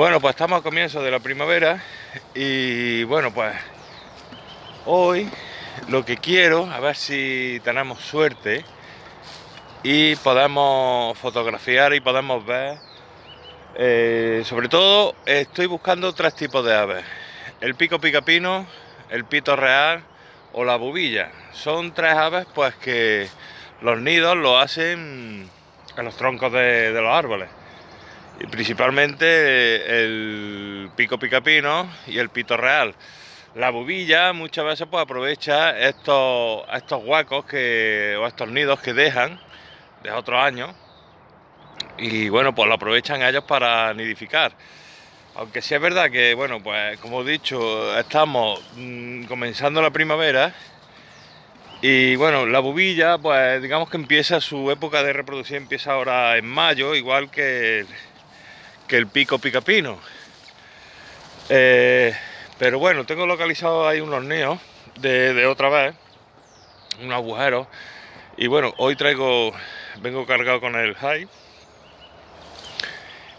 Bueno, pues estamos a comienzo de la primavera y bueno, pues hoy lo que quiero, a ver si tenemos suerte y podemos fotografiar y podemos ver, eh, sobre todo estoy buscando tres tipos de aves, el pico picapino, el pito real o la bubilla. Son tres aves pues que los nidos lo hacen en los troncos de los árboles principalmente el pico picapino y el pito real. La bubilla muchas veces pues aprovecha estos, estos huecos que, o estos nidos que dejan de otros años y bueno pues lo aprovechan ellos para nidificar. Aunque sí es verdad que bueno pues como he dicho estamos mm, comenzando la primavera y bueno, la bubilla, pues digamos que empieza su época de reproducción, empieza ahora en mayo, igual que que el pico picapino. Eh, pero bueno, tengo localizado ahí unos nidos de, otra vez, un agujero. Y bueno, hoy traigo, vengo cargado con el high.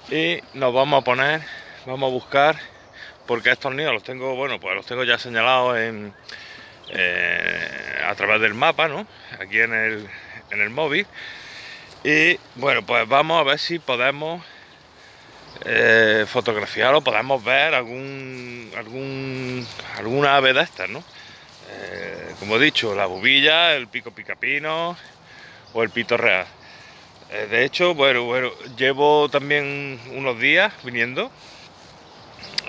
Y nos vamos a poner, vamos a buscar, porque estos nidos los tengo, bueno, pues los tengo ya señalados en, eh, a través del mapa, ¿no? Aquí en el, en el móvil. Y bueno, pues vamos a ver si podemos eh, fotografiar o podemos ver algún, algún, alguna ave de estas, ¿no? Eh, como he dicho, la bubilla, el pico picapino o el pito real. Eh, de hecho, bueno, bueno, llevo también unos días viniendo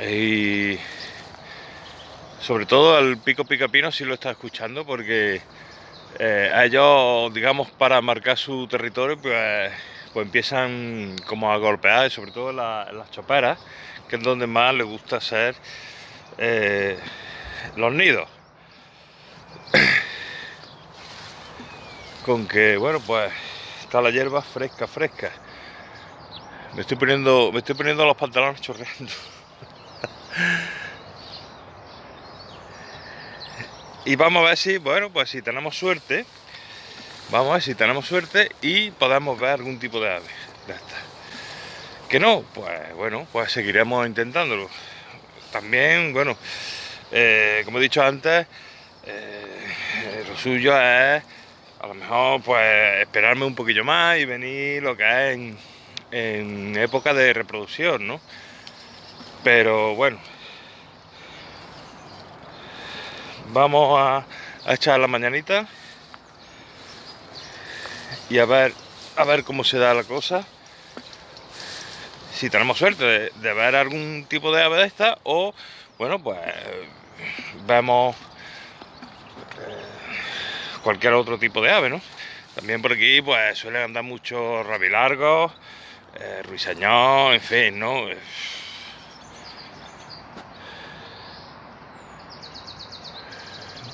y sobre todo al pico picapino sí lo está escuchando porque a ellos, digamos, para marcar su territorio, pues pues empiezan como a golpear, sobre todo en, las choperas, que es donde más les gusta hacer eh, los nidos. Con que, bueno, pues está la hierba fresca, fresca. Me estoy poniendo, me estoy poniendo los pantalones chorreando. y vamos a ver si, bueno, pues si tenemos suerte, Vamos a ver si tenemos suerte y podemos ver algún tipo de ave de Que no, pues bueno, pues seguiremos intentándolo. También, bueno, eh, como he dicho antes, eh, lo suyo es a lo mejor pues esperarme un poquillo más y venir lo que es en, en época de reproducción, ¿no? Pero bueno, vamos a, a echar la mañanita y a ver, a ver cómo se da la cosa. Si tenemos suerte de, ver algún tipo de ave de esta o, bueno, pues vemos eh, cualquier otro tipo de ave, ¿no? También por aquí pues suelen andar muchos rabilargos, eh, ruiseñor, en fin, ¿no?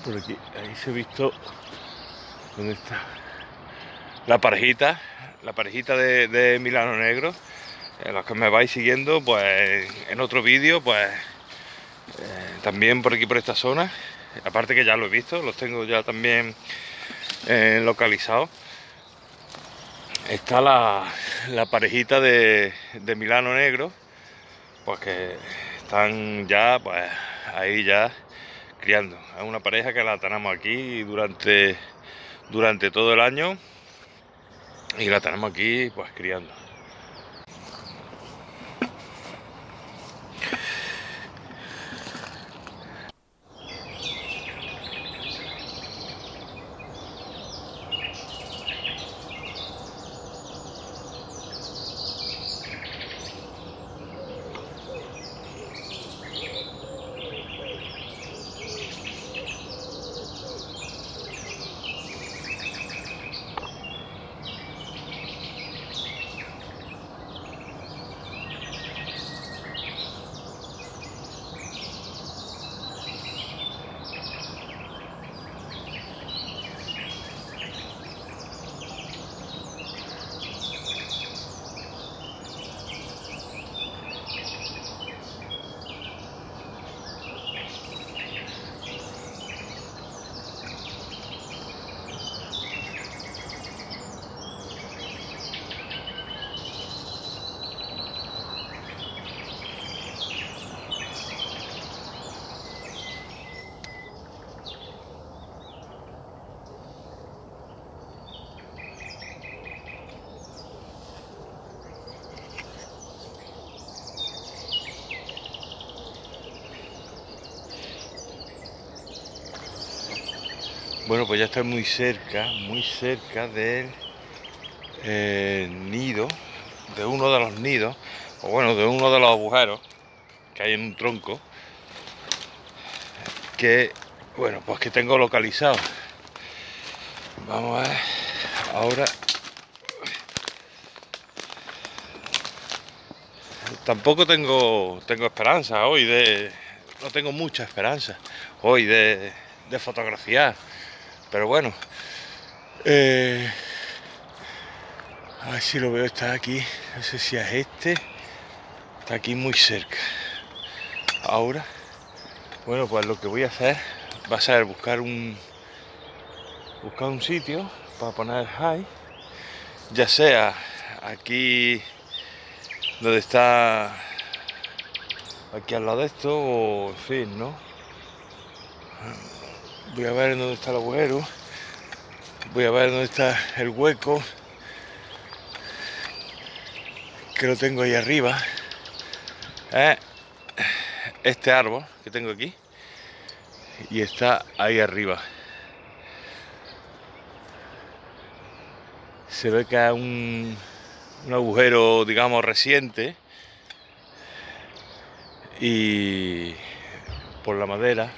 Por aquí, ahí se ha visto... ¿Dónde está? La parejita, la parejita de, Milano Negro. Los que me vais siguiendo, pues en otro vídeo, pues eh, también por aquí por esta zona. Aparte que ya lo he visto, los tengo ya también eh, localizados. Está la, parejita de, de, Milano Negro, pues que están ya, pues ahí ya criando. Es una pareja que la tenemos aquí durante, durante todo el año y la tenemos aquí pues criando. Bueno, pues ya estoy muy cerca, muy cerca del eh, nido, de uno de los nidos, o bueno, de uno de los agujeros que hay en un tronco, que, bueno, pues que tengo localizado. Vamos a ver, ahora tampoco tengo tengo esperanza hoy de no tengo mucha esperanza hoy de, de fotografiar pero bueno eh, a ver si lo veo está aquí no sé si es este está aquí muy cerca ahora bueno pues lo que voy a hacer va a ser buscar un buscar un sitio para poner high ya sea aquí donde está aquí al lado de esto o en fin, ¿no? Voy a ver dónde está el agujero, voy a ver dónde está el hueco, que lo tengo ahí arriba. ¿eh? Este árbol que tengo aquí y está ahí arriba. Se ve que hay un un agujero, digamos, reciente y por la madera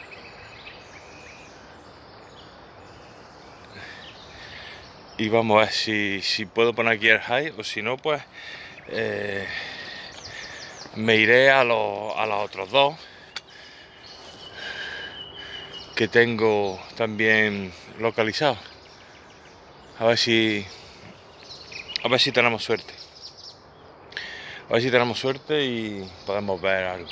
y vamos a ver si, si puedo poner aquí el high o si no pues eh, me iré a, los, a los otros dos que tengo también localizados a ver si a ver si tenemos suerte. A ver si tenemos suerte y podemos ver algo.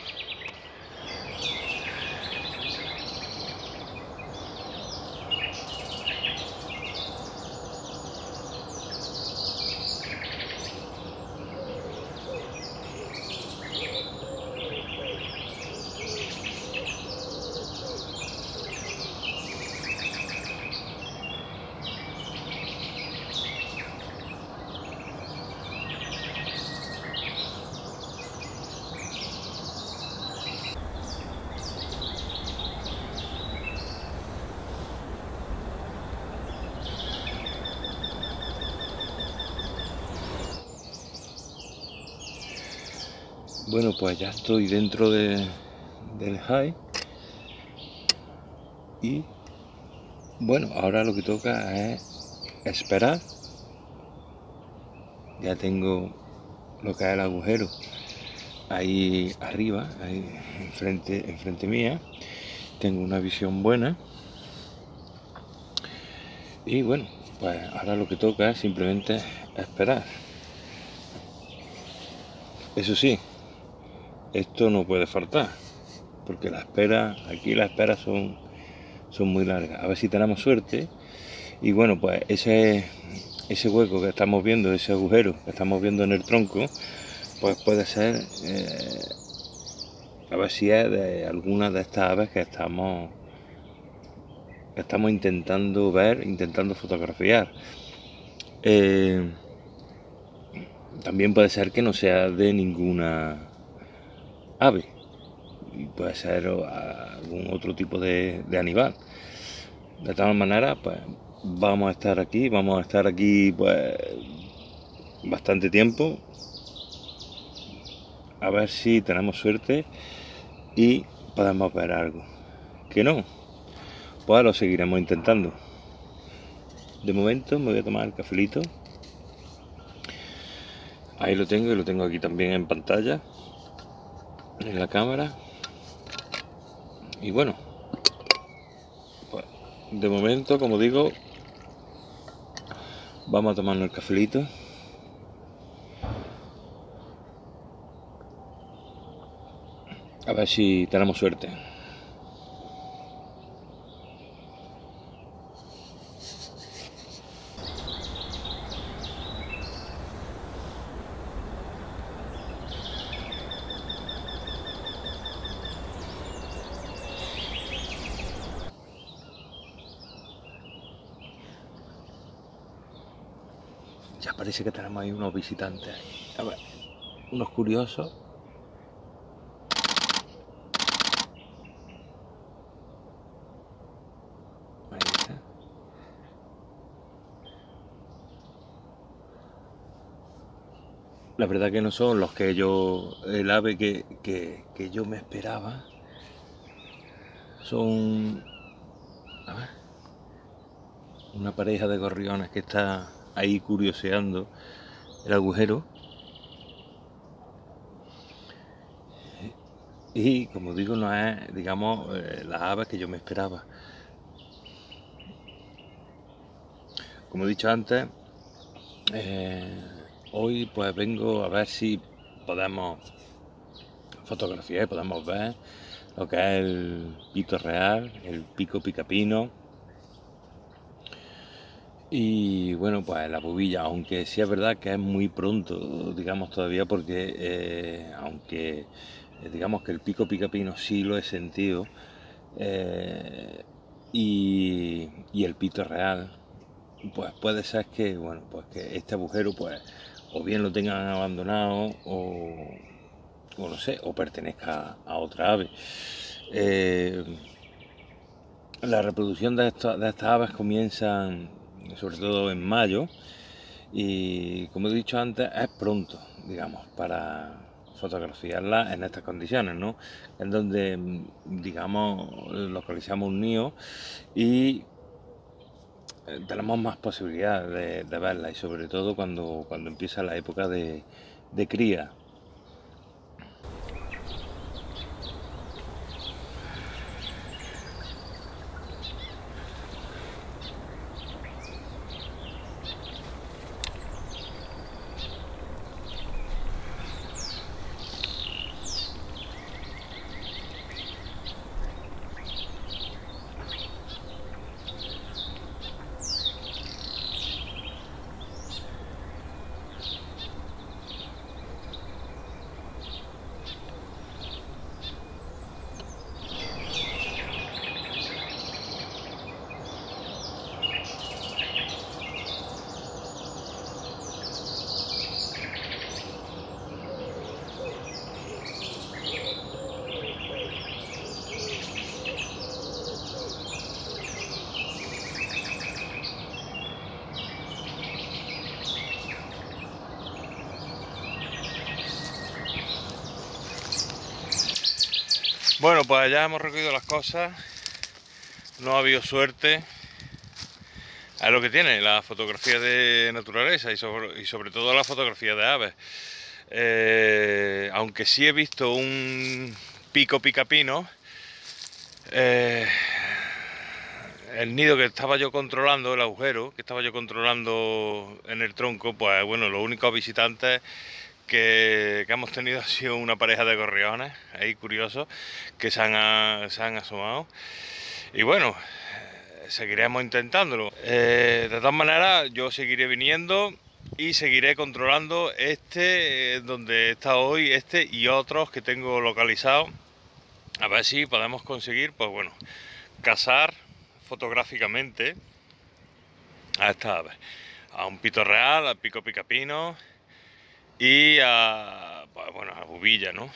Bueno, pues ya estoy dentro de, del high. Y bueno, ahora lo que toca es esperar. Ya tengo lo que es el agujero ahí arriba, ahí enfrente, enfrente mía. Tengo una visión buena. Y bueno, pues ahora lo que toca es simplemente esperar. Eso sí, esto no puede faltar, porque la espera, aquí las esperas son, son muy largas. A ver si tenemos suerte. Y bueno, pues ese, ese hueco que estamos viendo, ese agujero que estamos viendo en el tronco, pues puede ser, eh, a ver si es de alguna de estas aves que estamos, que estamos intentando ver, intentando fotografiar. Eh, también puede ser que no sea de ninguna ave y puede ser algún otro tipo de, animal. De tal manera, pues vamos a estar aquí, vamos a estar aquí pues bastante tiempo a ver si tenemos suerte y podemos ver algo. Que no, pues lo seguiremos intentando. De momento me voy a tomar el cafelito. Ahí lo tengo y lo tengo aquí también en pantalla en la cámara. Y bueno de momento como digo vamos a tomarnos el cafelito. A ver si tenemos suerte parece que tenemos ahí unos visitantes. A ver, unos curiosos. Ahí está. La verdad que no son los que yo, el ave que, que, que yo me esperaba. Son, a ver, una pareja de gorriones que está ahí curioseando el agujero. Y como digo, no es, digamos, eh, las aves que yo me esperaba. Como he dicho antes, eh, hoy pues vengo a ver si podemos fotografiar, podemos ver lo que es el pito real, el pico picapino. Y bueno, pues la bubilla, aunque sí es verdad que es muy pronto, digamos todavía, porque eh, aunque eh, digamos que el pico picapino sí lo he sentido, y, y el pito real, pues puede ser que, bueno, pues que este agujero, pues, o bien lo tengan abandonado, o, no sé, o pertenezca a otra ave. Eh, la reproducción de, de estas aves comienza sobre todo en mayo y como he dicho antes es pronto, digamos, para fotografiarla en estas condiciones, ¿no? En donde, digamos, localizamos un nido y eh, tenemos más posibilidades de, verla y sobre todo cuando, cuando empieza la época de, de cría. Ya hemos recogido las cosas. No ha habido suerte. Es lo que tiene la fotografía de naturaleza y sobre, todo la fotografía de aves. Eh, aunque sí he visto un pico picapino, eh, el nido que estaba yo controlando, el agujero que estaba yo controlando en el tronco, pues bueno, los únicos visitantes que, hemos tenido ha sido una pareja de gorriones, ahí curiosos, que se han, se han asomado. Y bueno, seguiremos intentándolo. Eh, de todas maneras, yo seguiré viniendo y seguiré controlando este, eh, donde está hoy, este y otros que tengo localizados. A ver si podemos conseguir, pues bueno, cazar fotográficamente a esta ave. A un pito real, al pico picapino y a, bueno, a Bubilla, ¿no?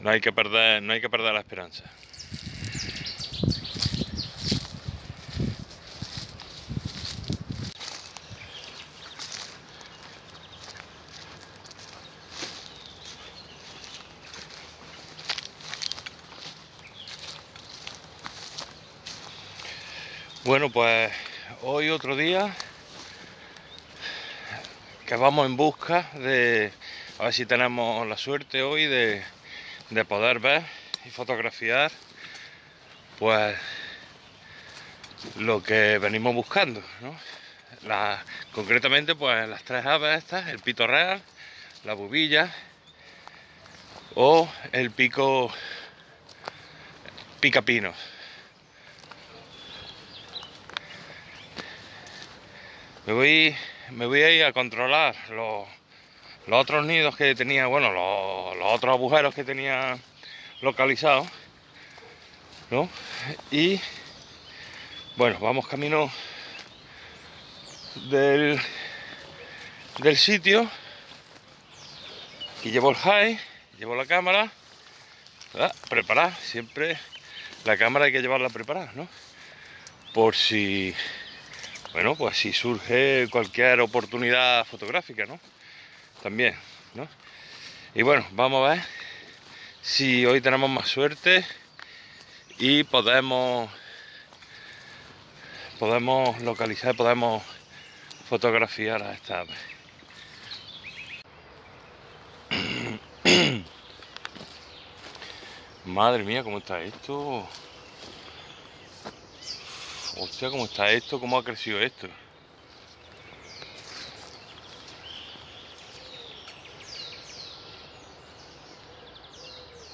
No hay que perder, no hay que perder la esperanza. Bueno, pues hoy otro día que vamos en busca de a ver si tenemos la suerte hoy de, poder ver y fotografiar pues lo que venimos buscando concretamente pues las tres aves estas el pito real la bubilla o el pico picapinos me voy me voy a ir a controlar los, otros nidos que tenía, bueno, los, otros agujeros que tenía localizados, ¿no? Y bueno, vamos camino del, del sitio. y llevo el high, llevo la cámara, preparar, siempre la cámara hay que llevarla preparada, ¿no? Por si bueno, pues si surge cualquier oportunidad fotográfica, ¿no? También, ¿no? Y bueno, vamos a ver si hoy tenemos más suerte y podemos podemos localizar, podemos fotografiar a esta ave. Madre mía, ¿cómo está esto? Hostia, ¿cómo está esto? ¿Cómo ha crecido esto?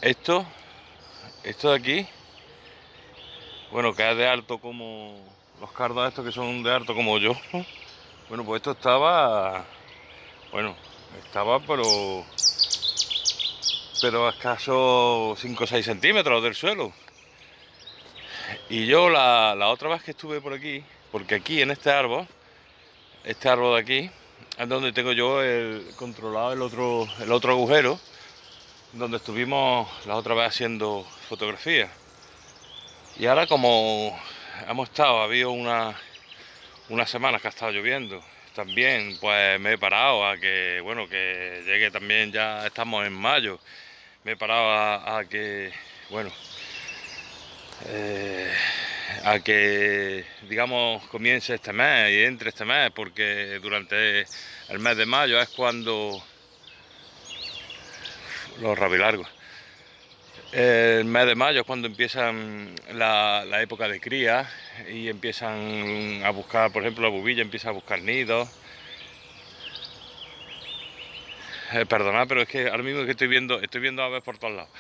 Esto, esto de aquí, bueno, que es de alto como los cardos estos que son de alto como yo. Bueno, pues esto estaba, bueno, estaba pero, pero a escaso 5 o 6 centímetros del suelo. Y yo la, otra vez que estuve por aquí, porque aquí en este árbol, este árbol de aquí, es donde tengo yo el, controlado el otro, el otro agujero, donde estuvimos la otra vez haciendo fotografías. Y ahora como hemos estado, ha habido una, unas semanas que ha estado lloviendo, también pues me he parado a que, bueno, que llegue también, ya estamos en mayo, me he parado a que, bueno, eh, a que, digamos, comience este mes y entre este mes, porque durante el mes de mayo es cuando los rabilargos. El mes de mayo es cuando empiezan la, época de cría y empiezan a buscar, por ejemplo, la bubilla empieza a buscar nidos. Eh, perdonad, pero es que ahora mismo que estoy viendo, estoy viendo aves por todos lados.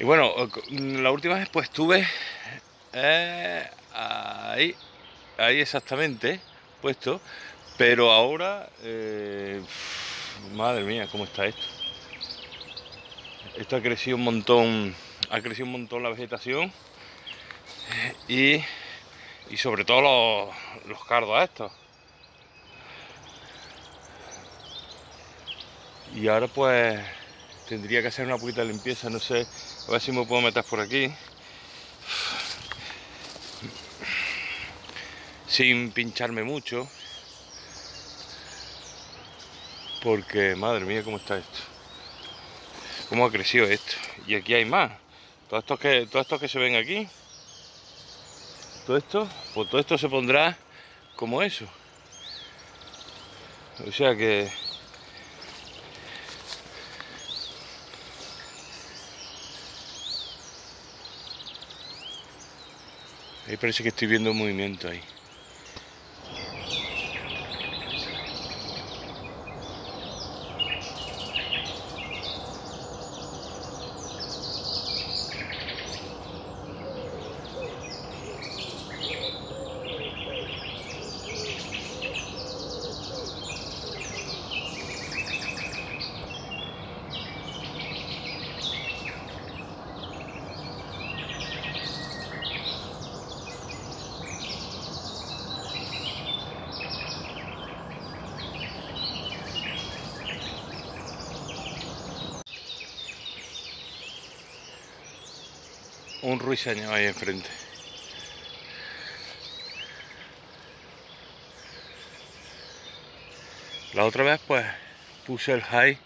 Y bueno, la última vez pues estuve eh, ahí, ahí exactamente puesto, pero ahora, eh, madre mía, ¿cómo está esto? Esto ha crecido un montón, ha crecido un montón la vegetación y, y sobre todo los, los cardos estos. Y ahora pues tendría que hacer una poquita limpieza, no sé, a ver si me puedo meter por aquí. Sin pincharme mucho. Porque, madre mía, cómo está esto. Cómo ha crecido esto. Y aquí hay más. Todos estos que, todo esto que se ven aquí. Todo esto, pues todo esto se pondrá como eso. O sea que Ahí parece que estoy viendo un movimiento ahí. Un ruiseñor ahí enfrente. La otra vez pues puse el high.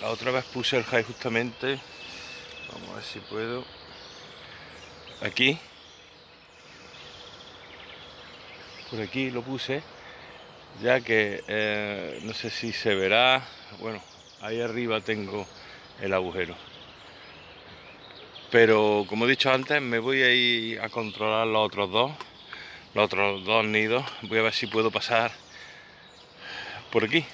La otra vez puse el high justamente. Vamos a ver si puedo. Aquí. Por aquí lo puse. Ya que eh, no sé si se verá. Bueno, ahí arriba tengo el agujero. Pero como he dicho antes, me voy a ir a controlar los otros dos, los otros dos nidos. Voy a ver si puedo pasar por aquí.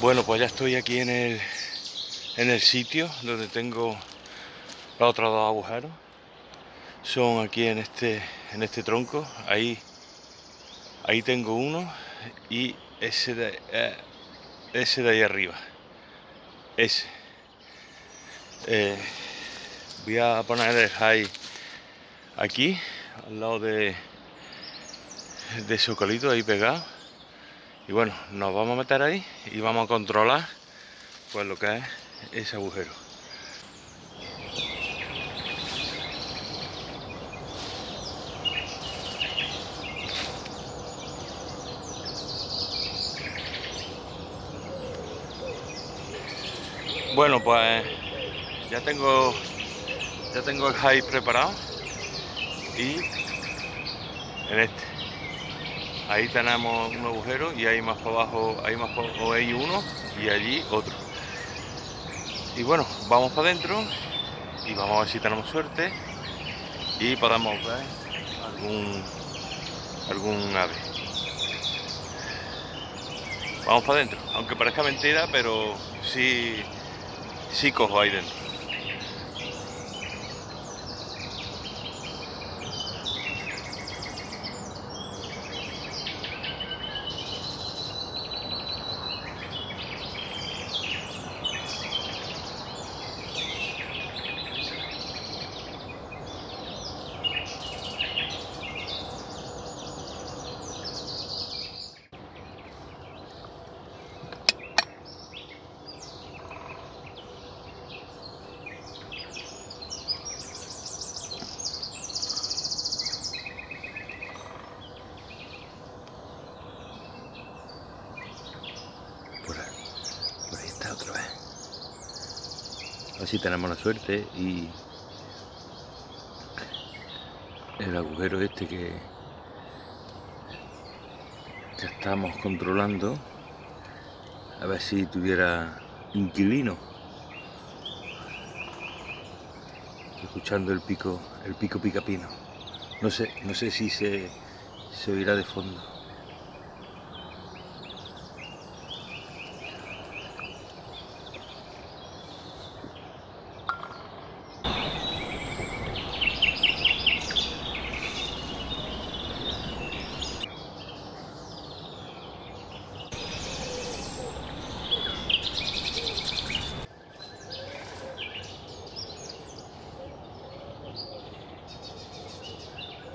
Bueno, pues ya estoy aquí en el, en el sitio donde tengo los otros dos agujeros. Son aquí en este, en este tronco. Ahí, ahí tengo uno y ese de, eh, ese de ahí arriba. Ese. Eh, voy a poner el high aquí, al lado de, de Socolito, ahí pegado. Y bueno, nos vamos a meter ahí y vamos a controlar pues lo que es ese agujero. Bueno, pues ya tengo ya tengo el high preparado y en este ahí tenemos un agujero y ahí más para abajo hay más para hay uno y allí otro. Y bueno vamos para adentro y vamos a ver si tenemos suerte y podemos ver algún algún ave. Vamos para adentro aunque parezca mentira pero sí sí cojo ahí dentro otra vez. A ver si tenemos la suerte y el agujero este que, que estamos controlando, a ver si tuviera inquilino. Escuchando el pico, el pico picapino. No sé, no sé si se, se oirá de fondo.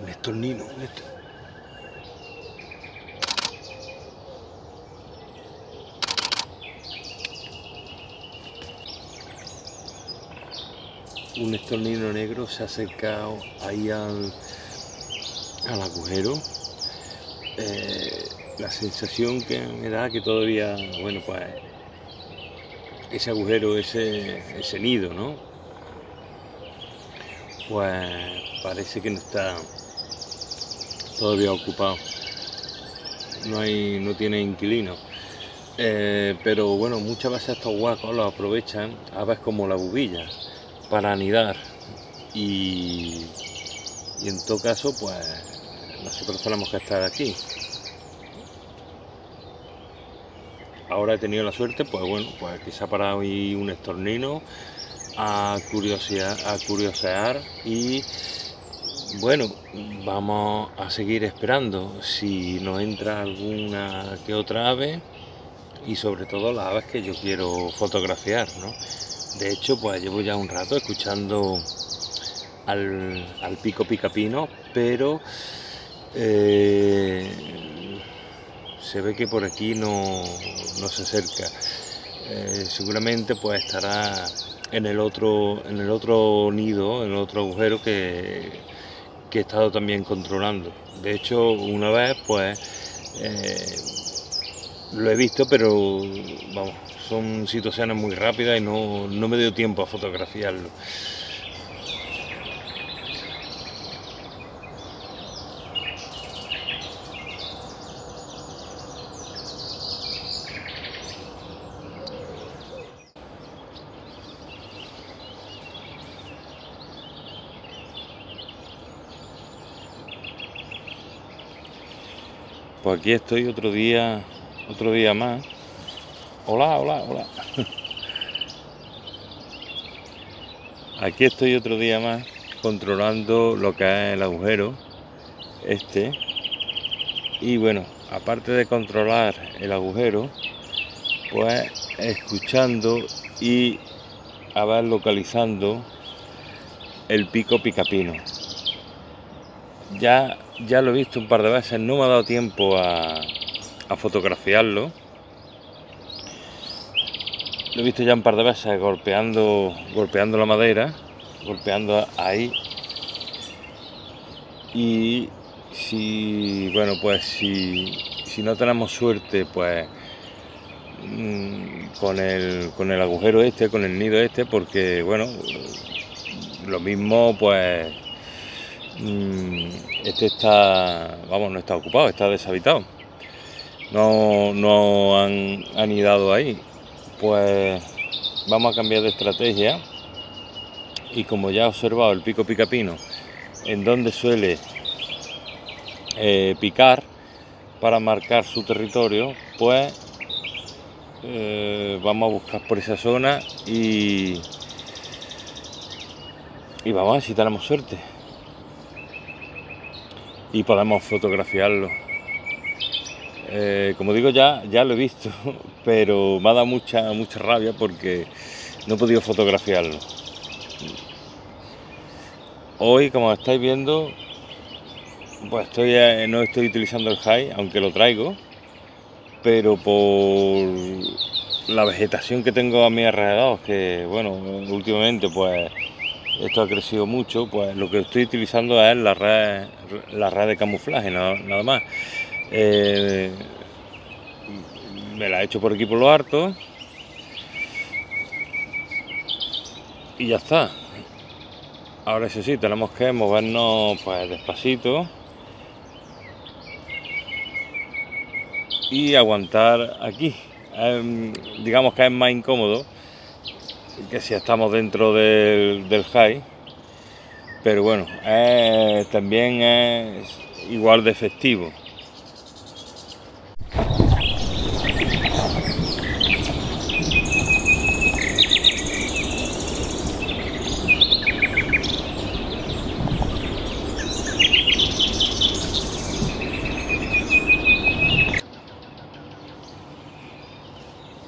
un estornino, un estornino. un estornino negro se ha acercado ahí al, agujero. Eh, la sensación que me da que todavía, bueno, pues ese agujero, ese, ese nido, ¿no? Pues parece que no está todavía ocupado. No hay, no tiene inquilino. Eh, pero bueno, muchas veces estos huacos los aprovechan a veces como la bubilla para anidar. Y, en todo caso, pues nosotros tenemos que estar aquí. Ahora he tenido la suerte, pues bueno, pues que se ha parado un estornino a curiosear, a curiosear y bueno, vamos a seguir esperando si nos entra alguna que otra ave y sobre todo las aves que yo quiero fotografiar, ¿no? De hecho, pues llevo ya un rato escuchando al, al pico picapino, pero eh, se ve que por aquí no, no se acerca. Eh, seguramente pues estará en el otro en el otro nido, en el otro agujero que que he estado también controlando. De hecho, una vez, pues, eh, lo he visto, pero vamos, son situaciones muy rápidas y no, no me dio tiempo a fotografiarlo. Pues aquí estoy otro día, otro día más. Hola, hola, hola. Aquí estoy otro día más controlando lo que es el agujero este y bueno aparte de controlar el agujero pues escuchando y a ver localizando el pico picapino ya ya lo he visto un par de veces no me ha dado tiempo a, fotografiarlo lo he visto ya un par de veces golpeando, golpeando la madera, golpeando ahí. Y si, bueno, pues si, si no tenemos suerte, pues mm, con el, con el agujero este, con el nido este, porque, bueno, lo mismo, pues este está, vamos, no está ocupado, está deshabitado. No, no han anidado ahí. Pues vamos a cambiar de estrategia. Y como ya he observado el pico picapino en donde suele eh, picar para marcar su territorio pues eh, vamos a buscar por esa zona y y vamos a ver si tenemos suerte y podemos fotografiarlo eh, como digo, ya, ya lo he visto, pero me ha dado mucha, mucha rabia porque no he podido fotografiarlo. Hoy, como estáis viendo, pues estoy, eh, no estoy utilizando el high, aunque lo traigo, pero por la vegetación que tengo a mi alrededor, que bueno, últimamente pues esto ha crecido mucho, pues lo que estoy utilizando es la red, la red de camuflaje, nada más. Eh, me la he hecho por aquí por lo harto. Y ya está. Ahora eso sí, tenemos que movernos pues despacito. Y aguantar aquí. digamos que es más incómodo que si estamos dentro del, del high. Pero bueno, también es igual de efectivo.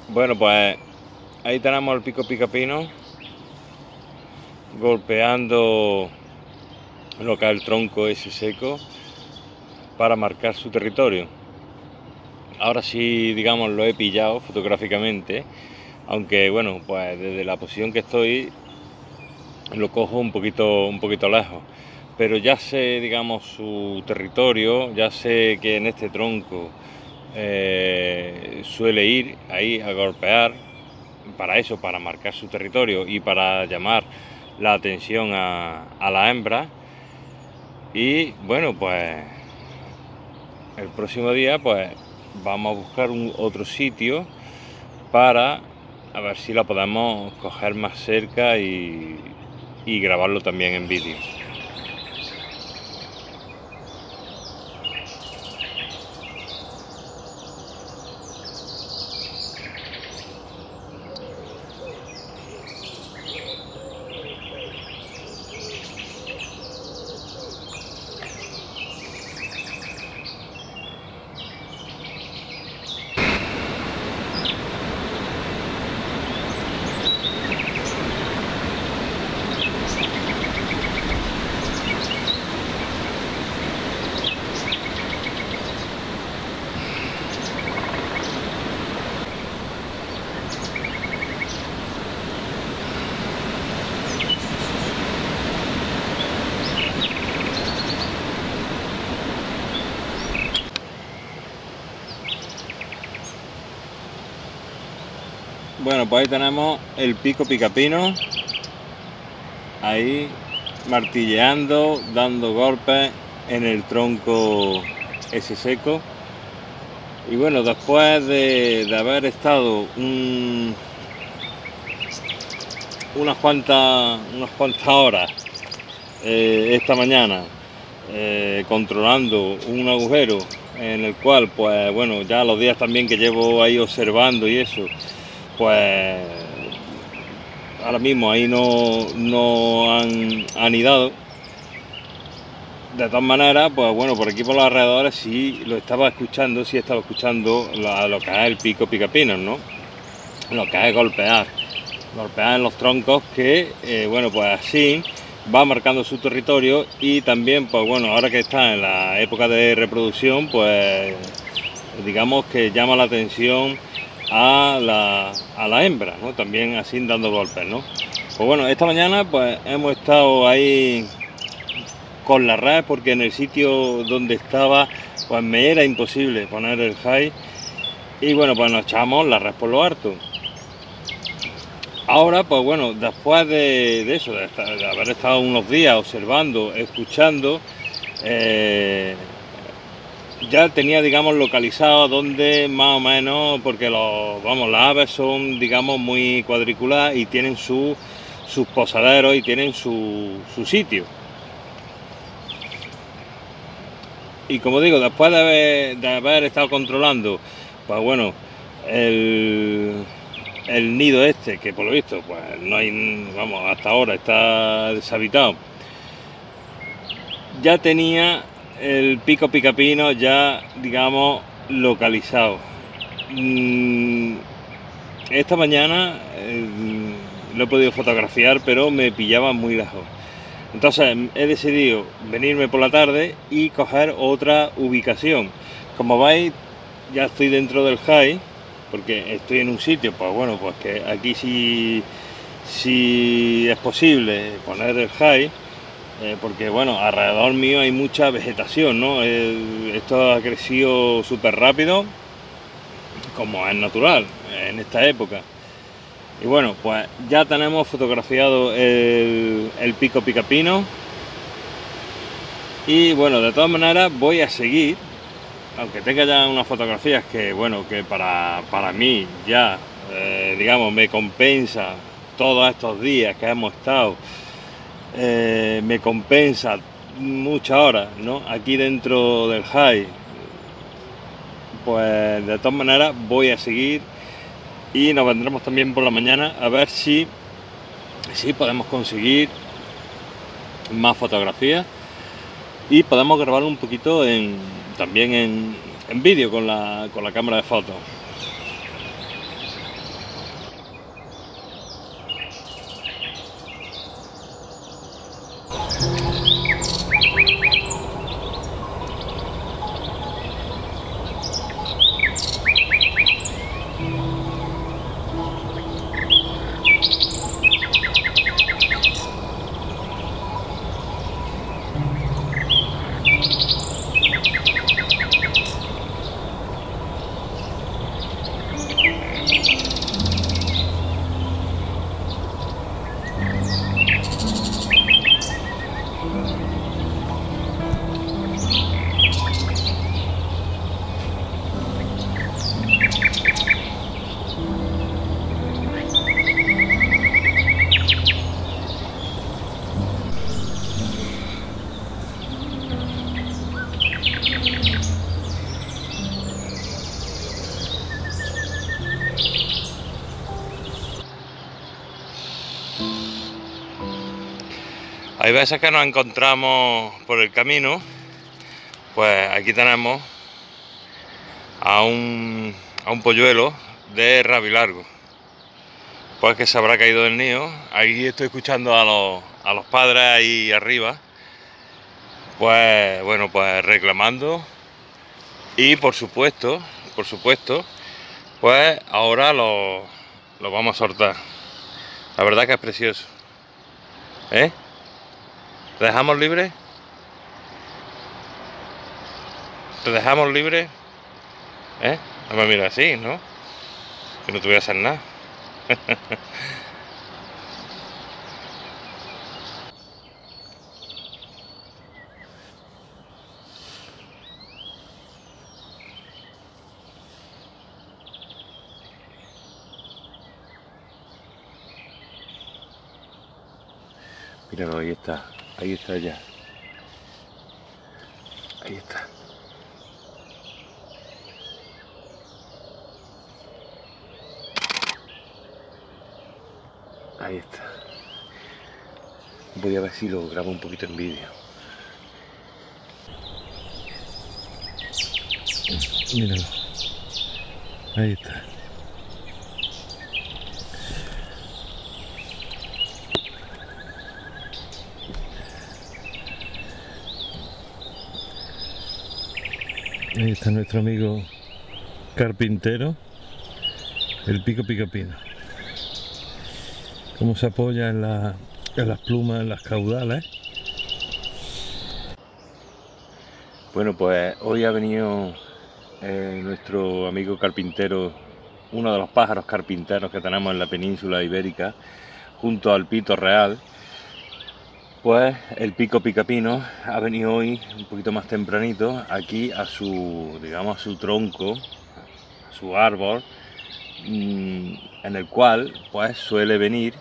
Bueno, pues ahí tenemos el pico picapino golpeando lo que es el tronco ese seco para marcar su territorio. Ahora sí, digamos, lo he pillado fotográficamente, aunque bueno, pues desde la posición que estoy lo cojo un poquito, un poquito lejos. Pero ya sé, digamos, su territorio, ya sé que en este tronco eh, suele ir ahí a golpear para eso, para marcar su territorio y para llamar la atención a, la hembra. Y bueno, pues el próximo día pues vamos a buscar un otro sitio para a ver si la podemos coger más cerca y, y grabarlo también en vídeo. Bueno, pues ahí tenemos el pico picapino, ahí martilleando, dando golpes en el tronco ese seco. Y bueno, después de, haber estado unas, cuantas, unas cuantas horas eh, esta mañana eh, controlando un agujero en el cual, pues bueno, ya los días también que llevo ahí observando y eso, pues ahora mismo ahí no, no han anidado. De todas maneras, pues bueno, por aquí por los alrededores sí lo estaba escuchando, sí estaba escuchando lo, que es el pico picapinos, ¿no? Lo que es golpear, golpear en los troncos que, eh, bueno, pues así va marcando su territorio y también, pues bueno, ahora que está en la época de reproducción, pues digamos que llama la atención a la, a la hembra, ¿no? También así dando golpes, ¿no? Pues bueno, esta mañana pues hemos estado ahí con la red porque en el sitio donde estaba pues me era imposible poner el high y bueno pues nos echamos la red por lo harto. Ahora, pues bueno, después de, eso, de, haber estado unos días observando, escuchando, eh, ya tenía, digamos, localizado dónde más o menos, porque los, vamos, las aves son, digamos, muy cuadriculadas y tienen sus posaderos y tienen su, su sitio. Y como digo, después de haber, de haber estado controlando, pues bueno, el el nido este, que por lo visto, pues no hay, vamos, hasta ahora está deshabitado, ya tenía el pico picapino ya, digamos, localizado. Mm, esta mañana eh, lo he podido fotografiar, pero me pillaba muy lejos. Entonces he decidido venirme por la tarde y coger otra ubicación. Como veis, ya estoy dentro del high porque estoy en un sitio, pues bueno, pues que aquí sí, sí es posible poner el high, eh, porque bueno, alrededor mío hay mucha vegetación, ¿no? esto ha crecido súper rápido, como es natural en esta época. Y bueno, pues ya tenemos fotografiado el, el pico picapino. Y bueno, de todas maneras voy a seguir aunque tenga ya unas fotografías que, bueno, que para, mí ya, eh, digamos, me compensa todos estos días que hemos estado, eh, me compensa muchas horas, ¿no? Aquí dentro del high, pues de todas maneras voy a seguir y nos vendremos también por la mañana a ver si, si podemos conseguir más fotografías y podemos grabar un poquito en, también en, en vídeo con la, con la cámara de fotos. Veces que nos encontramos por el camino, pues aquí tenemos a un, a un polluelo de rabilargo. Pues que se habrá caído del nido. Ahí estoy escuchando a los, a los padres ahí arriba. Pues bueno, pues reclamando. Y por supuesto, por supuesto, pues ahora lo, lo vamos a soltar. La verdad que es precioso. ¿Eh? ¿Te dejamos libre? ¿Te dejamos libre? ¿Eh? No me mira así, ¿no? Que no te voy a hacer nada. Míralo, ahí está. Ahí está ya. Ahí está. Ahí está. Voy a ver si lo grabo un poquito en vídeo. Míralo. Ahí está. Ahí está nuestro amigo carpintero, el pico picapino. Cómo se apoya en, las plumas, en las caudales. Bueno, pues hoy ha venido eh, nuestro amigo carpintero, uno de los pájaros carpinteros que tenemos en la península ibérica, junto al pito real, pues el pico picapino ha venido hoy un poquito más tempranito aquí a su, digamos, a su tronco, a su árbol, mm, en el cual pues suele venir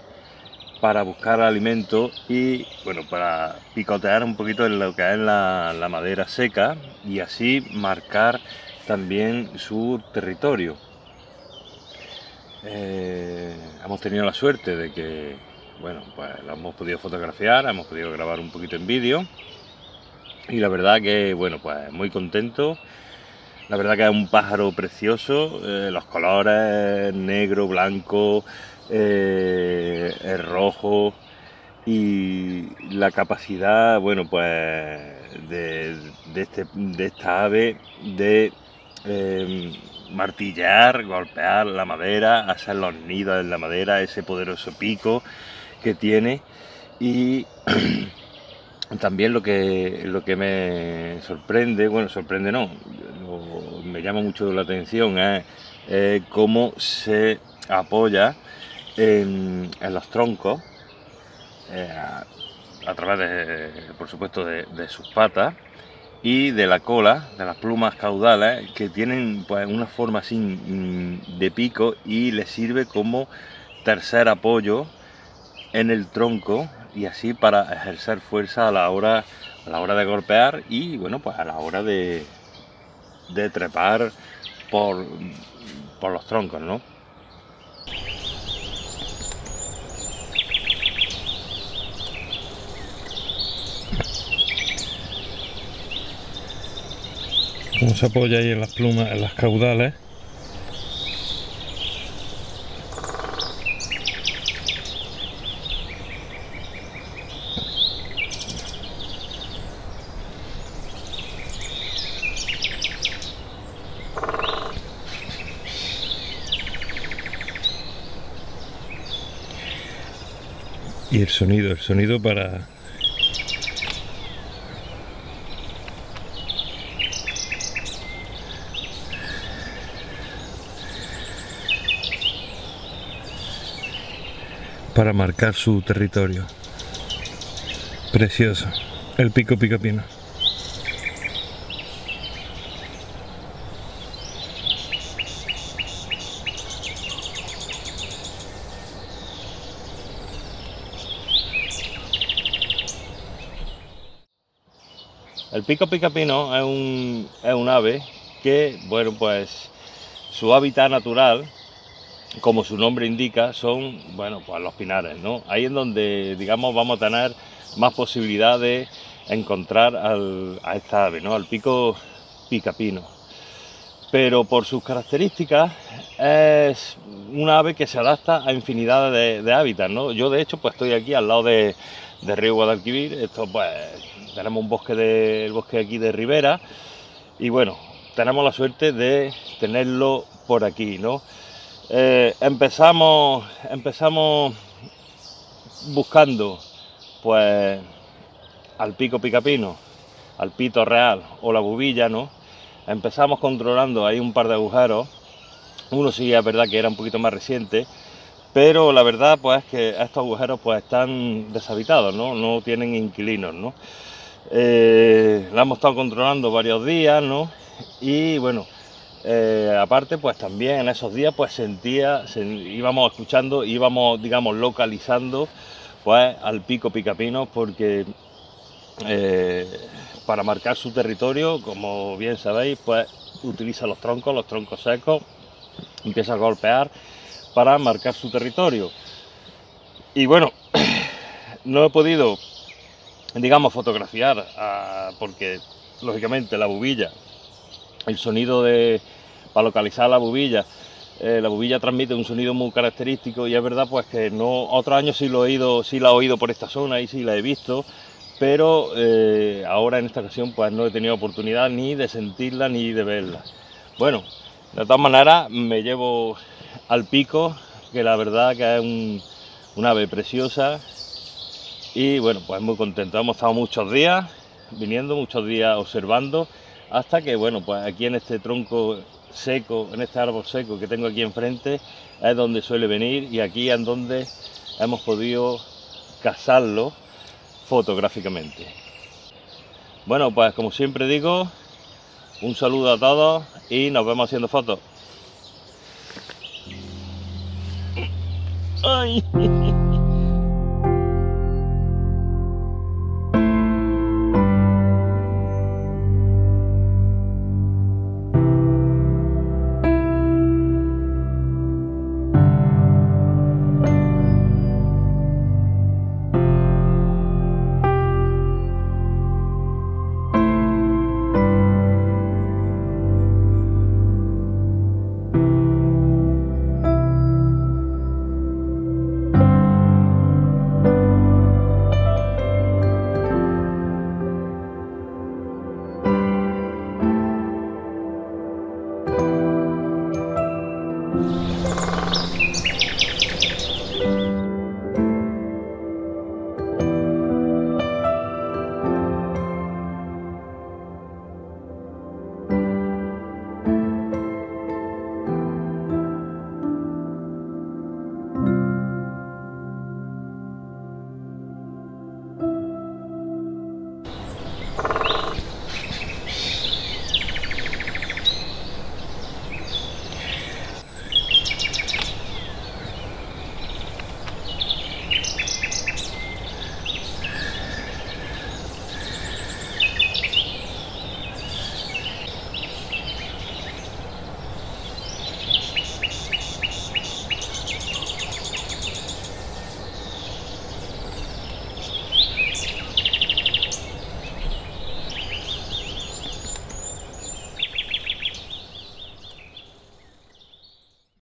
para buscar alimento y bueno, para picotear un poquito en lo que es la, madera seca y así marcar también su territorio. Eh, hemos tenido la suerte de que bueno, pues la hemos podido fotografiar, hemos podido grabar un poquito en vídeo. Y la verdad que, bueno, pues muy contento. La verdad que es un pájaro precioso, eh, los colores negro, blanco, eh, el rojo. Y la capacidad, bueno, pues de, este, de esta ave de em, martillar, golpear la madera, hacer los nidos en la madera, ese poderoso pico que tiene y también lo que, lo que me sorprende, bueno, sorprende no, me llama mucho la atención es cómo se apoya en, los troncos eh, a, través de, por supuesto, de, sus patas y de la cola, de las plumas caudales, que tienen pues una forma así mm, de pico y le sirve como tercer apoyo en el tronco y así para ejercer fuerza a la hora, a la hora de golpear y bueno pues a la hora de, de trepar por, por los troncos, ¿no? Como se apoya ahí en las plumas, en las caudales. Y el sonido, el sonido para para marcar su territorio. Precioso. El pico pino El pico picapino es un, es un ave que, bueno, pues su hábitat natural, como su nombre indica, son, bueno, pues los pinares, ¿no? Ahí en donde, digamos, vamos a tener más posibilidad de encontrar a esta ave, ¿no? Al pico picapino. Pero por sus características es una ave que se adapta a infinidad de, hábitats, ¿no? Yo de hecho pues estoy aquí al lado de, de Río Guadalquivir, esto pues tenemos un bosque de, bosque aquí de ribera y bueno, tenemos la suerte de tenerlo por aquí, ¿no? Eh, empezamos, empezamos buscando pues al pico picapino, al pito real o la bubilla, ¿no? Empezamos controlando ahí un par de agujeros, uno sí es verdad que era un poquito más reciente, pero la verdad pues es que estos agujeros pues están deshabitados, ¿no? No tienen inquilinos, ¿no? Eh, la hemos estado controlando varios días, ¿no? Y bueno, eh, aparte, pues también en esos días, pues sentía, íbamos escuchando, íbamos, digamos, localizando, pues al pico picapino, porque eh, para marcar su territorio, como bien sabéis, pues utiliza los troncos, los troncos secos, empieza a golpear para marcar su territorio. Y bueno, no he podido, digamos, fotografiar ah, porque lógicamente la bubilla, el sonido de para localizar la bubilla, eh, la bubilla transmite un sonido muy característico y es verdad pues que no otros años sí lo he oído, sí la he oído por esta zona y sí la he visto, pero eh, ahora en esta ocasión pues no he tenido oportunidad ni de sentirla ni de verla. Bueno, de todas maneras me llevo al pico, que la verdad que es un, una ave preciosa y bueno, pues muy contento. Hemos estado muchos días viniendo, muchos días observando, hasta que bueno, pues aquí en este tronco seco, en este árbol seco que tengo aquí enfrente, es donde suele venir y aquí es donde hemos podido cazarlo fotográficamente. Bueno, pues como siempre digo, un saludo a todos y nos vemos haciendo fotos. Ay.